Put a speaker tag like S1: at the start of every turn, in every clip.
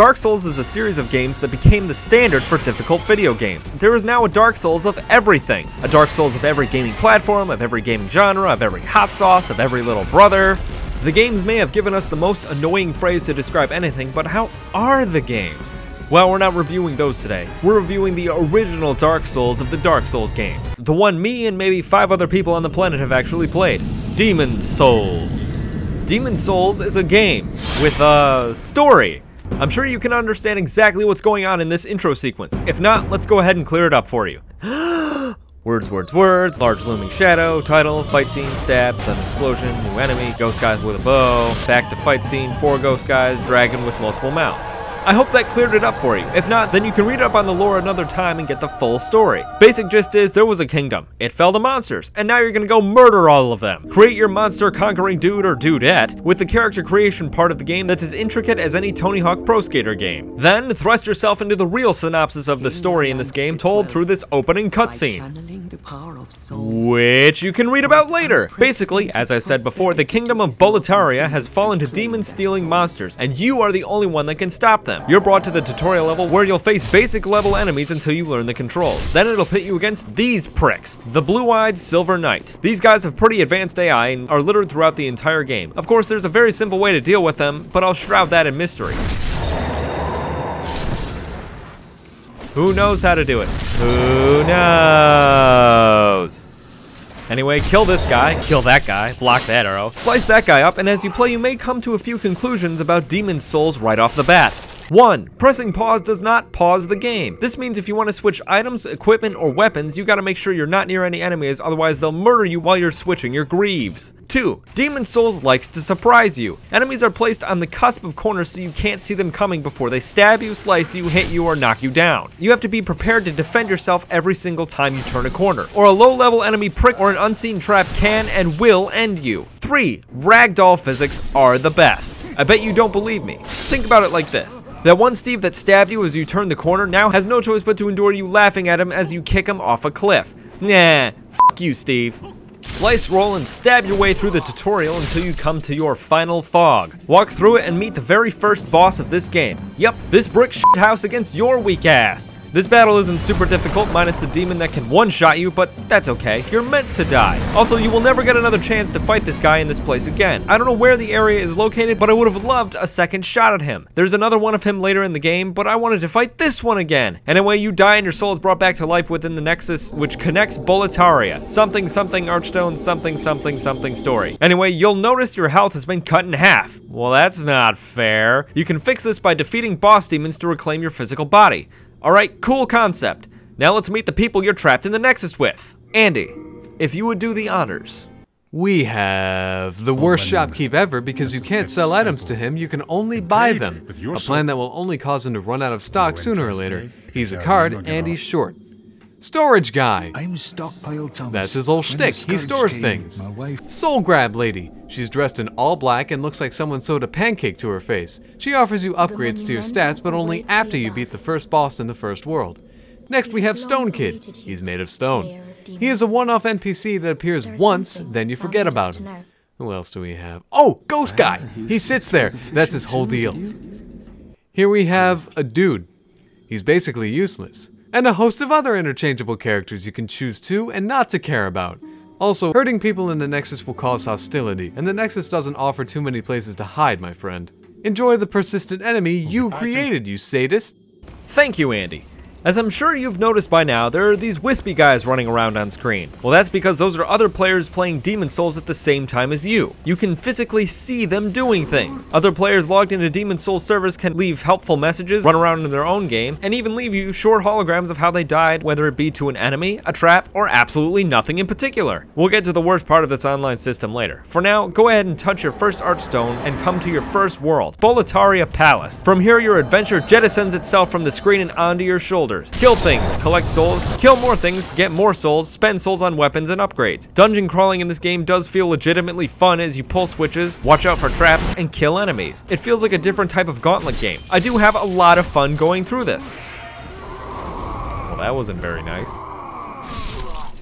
S1: Dark Souls is a series of games that became the standard for difficult video games. There is now a Dark Souls of everything. A Dark Souls of every gaming platform, of every gaming genre, of every hot sauce, of every little brother. The games may have given us the most annoying phrase to describe anything, but how are the games? Well, we're not reviewing those today. We're reviewing the original Dark Souls of the Dark Souls games. The one me and maybe five other people on the planet have actually played. Demon Souls. Demon Souls is a game with a story. I'm sure you can understand exactly what's going on in this intro sequence. If not, let's go ahead and clear it up for you. words, words, words, large looming shadow, title, fight scene, stab, sudden explosion, new enemy, ghost guys with a bow, back to fight scene, four ghost guys, dragon with multiple mounts. I hope that cleared it up for you. If not, then you can read up on the lore another time and get the full story. Basic gist is there was a kingdom. It fell to monsters, and now you're gonna go murder all of them. Create your monster conquering dude or dudette with the character creation part of the game that's as intricate as any Tony Hawk Pro Skater game. Then thrust yourself into the real synopsis of the story in this game told through this opening cutscene which you can read about later. Basically, as I said before, the kingdom of Boletaria has fallen to demon-stealing monsters, and you are the only one that can stop them. You're brought to the tutorial level where you'll face basic level enemies until you learn the controls. Then it'll pit you against these pricks, the Blue-Eyed Silver Knight. These guys have pretty advanced AI and are littered throughout the entire game. Of course, there's a very simple way to deal with them, but I'll shroud that in mystery. Who knows how to do it? Who knows? Anyway, kill this guy, kill that guy, block that arrow, slice that guy up, and as you play you may come to a few conclusions about Demon Souls right off the bat. 1. Pressing pause does not pause the game. This means if you want to switch items, equipment, or weapons, you gotta make sure you're not near any enemies, otherwise they'll murder you while you're switching your greaves. 2. Demon Souls likes to surprise you. Enemies are placed on the cusp of corners so you can't see them coming before they stab you, slice you, hit you, or knock you down. You have to be prepared to defend yourself every single time you turn a corner, or a low-level enemy prick or an unseen trap can and will end you. 3. Ragdoll physics are the best. I bet you don't believe me. Think about it like this. That one Steve that stabbed you as you turned the corner now has no choice but to endure you laughing at him as you kick him off a cliff. Nah, f you, Steve. Slice, roll, and stab your way through the tutorial until you come to your final fog. Walk through it and meet the very first boss of this game. Yep, this brick house against your weak ass. This battle isn't super difficult minus the demon that can one-shot you, but that's okay. You're meant to die. Also, you will never get another chance to fight this guy in this place again. I don't know where the area is located, but I would have loved a second shot at him. There's another one of him later in the game, but I wanted to fight this one again. Anyway, you die and your soul is brought back to life within the Nexus, which connects Boletaria. Something something Archstone something something something story. Anyway, you'll notice your health has been cut in half. Well, that's not fair. You can fix this by defeating boss demons to reclaim your physical body. Alright, cool concept. Now let's meet the people you're trapped in the Nexus with. Andy, if you would do the honors.
S2: We have the worst shopkeep ever because you can't sell items to him, you can only buy them. A plan that will only cause him to run out of stock sooner or later. He's a card and he's short. Storage guy.
S3: I'm Stockpile Thomas.
S2: That's his old shtick. He stores things. Soul grab lady. She's dressed in all black and looks like someone sewed a pancake to her face. She offers you upgrades to your stats, but only after you beat the first boss in the first world. Next, we have Stone Kid. He's made of stone. He is a one-off NPC that appears once, then you forget about him. Who else do we have? Oh, Ghost Guy! He sits there. That's his whole deal. Here we have a dude. He's basically useless and a host of other interchangeable characters you can choose to and not to care about. Also, hurting people in the Nexus will cause hostility, and the Nexus doesn't offer too many places to hide, my friend. Enjoy the persistent enemy oh, you created, you sadist!
S1: Thank you, Andy. As I'm sure you've noticed by now, there are these wispy guys running around on screen. Well, that's because those are other players playing Demon Souls at the same time as you. You can physically see them doing things. Other players logged into Demon Souls servers can leave helpful messages, run around in their own game, and even leave you short holograms of how they died, whether it be to an enemy, a trap, or absolutely nothing in particular. We'll get to the worst part of this online system later. For now, go ahead and touch your first Archstone and come to your first world, Boletaria Palace. From here, your adventure jettisons itself from the screen and onto your shoulder Kill things, collect souls, kill more things, get more souls, spend souls on weapons and upgrades. Dungeon crawling in this game does feel legitimately fun as you pull switches, watch out for traps, and kill enemies. It feels like a different type of gauntlet game. I do have a lot of fun going through this. Well, that wasn't very nice.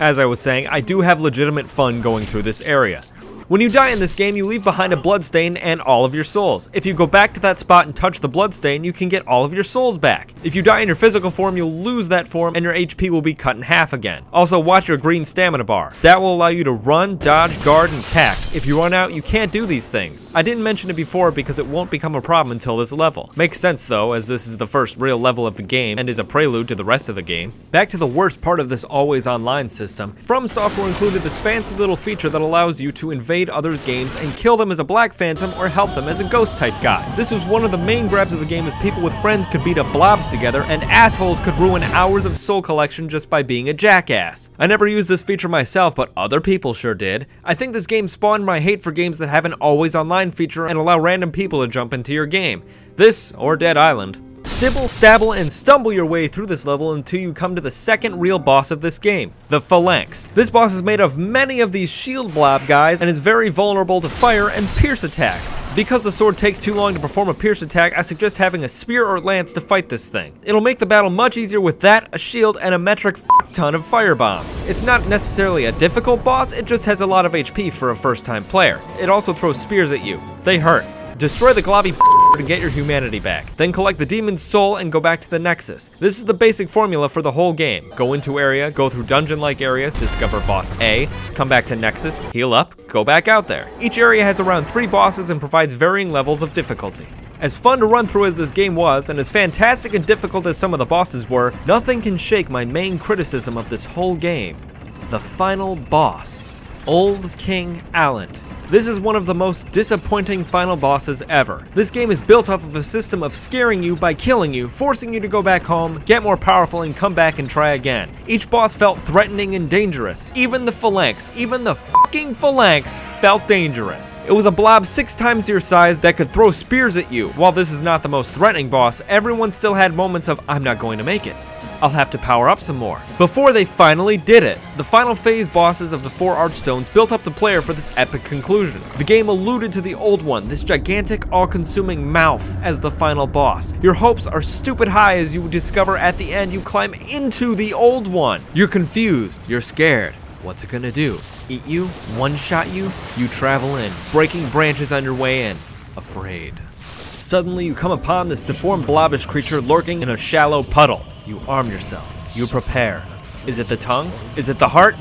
S1: As I was saying, I do have legitimate fun going through this area. When you die in this game, you leave behind a bloodstain and all of your souls. If you go back to that spot and touch the bloodstain, you can get all of your souls back. If you die in your physical form, you'll lose that form and your HP will be cut in half again. Also, watch your green stamina bar. That will allow you to run, dodge, guard, and attack. If you run out, you can't do these things. I didn't mention it before because it won't become a problem until this level. Makes sense though, as this is the first real level of the game and is a prelude to the rest of the game. Back to the worst part of this always online system. From Software included this fancy little feature that allows you to invade others' games and kill them as a Black Phantom or help them as a Ghost type guy. This was one of the main grabs of the game as people with friends could beat up blobs together and assholes could ruin hours of soul collection just by being a jackass. I never used this feature myself, but other people sure did. I think this game spawned my hate for games that have an always online feature and allow random people to jump into your game. This, or Dead Island. Stibble, stabble, and stumble your way through this level until you come to the second real boss of this game, the Phalanx. This boss is made of many of these shield blob guys and is very vulnerable to fire and pierce attacks. Because the sword takes too long to perform a pierce attack, I suggest having a spear or lance to fight this thing. It'll make the battle much easier with that, a shield, and a metric ton of fire bombs. It's not necessarily a difficult boss, it just has a lot of HP for a first time player. It also throws spears at you. They hurt. Destroy the globby to get your humanity back. Then collect the demon's soul and go back to the Nexus. This is the basic formula for the whole game. Go into area, go through dungeon-like areas, discover boss A, come back to Nexus, heal up, go back out there. Each area has around three bosses and provides varying levels of difficulty. As fun to run through as this game was, and as fantastic and difficult as some of the bosses were, nothing can shake my main criticism of this whole game. The final boss. Old King Allant. This is one of the most disappointing final bosses ever. This game is built off of a system of scaring you by killing you, forcing you to go back home, get more powerful, and come back and try again. Each boss felt threatening and dangerous. Even the Phalanx, even the fucking Phalanx felt dangerous. It was a blob six times your size that could throw spears at you. While this is not the most threatening boss, everyone still had moments of, I'm not going to make it. I'll have to power up some more. Before they finally did it, the final phase bosses of the four Archstones built up the player for this epic conclusion. The game alluded to the old one, this gigantic all-consuming mouth as the final boss. Your hopes are stupid high as you discover at the end you climb into the old one. You're confused, you're scared. What's it gonna do? Eat you? One-shot you? You travel in, breaking branches on your way in, afraid. Suddenly, you come upon this deformed blobbish creature lurking in a shallow puddle. You arm yourself. You prepare. Is it the tongue? Is it the heart?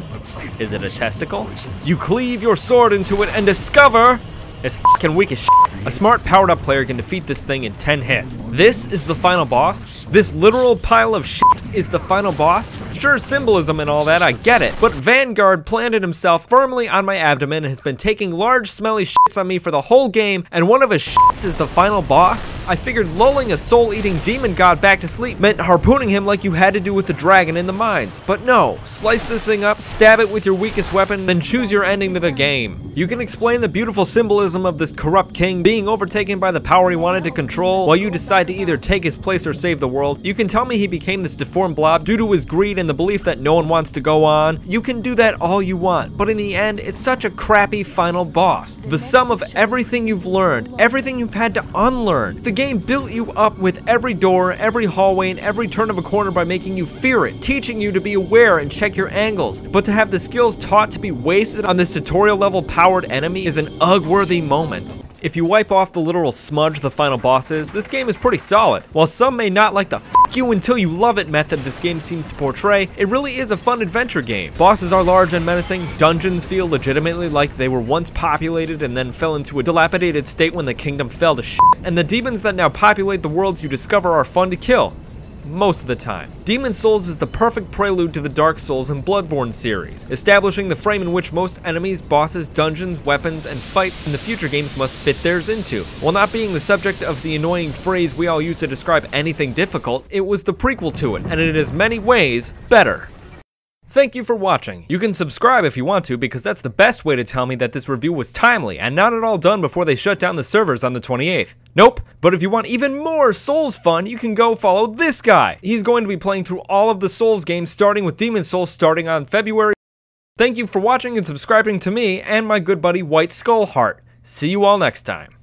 S1: Is it a testicle? You cleave your sword into it and discover it's fucking weak as shit. A smart powered up player can defeat this thing in 10 hits. This is the final boss? This literal pile of shit is the final boss? Sure, symbolism and all that, I get it. But Vanguard planted himself firmly on my abdomen and has been taking large smelly shits on me for the whole game, and one of his shits is the final boss? I figured lulling a soul-eating demon god back to sleep meant harpooning him like you had to do with the dragon in the mines. But no, slice this thing up, stab it with your weakest weapon, then choose your ending to the game. You can explain the beautiful symbolism of this corrupt king being overtaken by the power he wanted to control while you decide to either take his place or save the world. You can tell me he became this deformed blob due to his greed and the belief that no one wants to go on. You can do that all you want, but in the end, it's such a crappy final boss. The sum of everything you've learned, everything you've had to unlearn. The game built you up with every door, every hallway, and every turn of a corner by making you fear it, teaching you to be aware and check your angles. But to have the skills taught to be wasted on this tutorial level powered enemy is an ugh-worthy moment. If you wipe off the literal smudge the final boss is, this game is pretty solid. While some may not like the f you until you love it method this game seems to portray, it really is a fun adventure game. Bosses are large and menacing, dungeons feel legitimately like they were once populated and then fell into a dilapidated state when the kingdom fell to shit, and the demons that now populate the worlds you discover are fun to kill most of the time. Demon Souls is the perfect prelude to the Dark Souls and Bloodborne series, establishing the frame in which most enemies, bosses, dungeons, weapons, and fights in the future games must fit theirs into. While not being the subject of the annoying phrase we all use to describe anything difficult, it was the prequel to it, and in is many ways better. Thank you for watching. You can subscribe if you want to because that's the best way to tell me that this review was timely and not at all done before they shut down the servers on the 28th. Nope, but if you want even more Souls fun, you can go follow this guy. He's going to be playing through all of the Souls games starting with Demon Souls starting on February. Thank you for watching and subscribing to me and my good buddy White Skull Heart. See you all next time.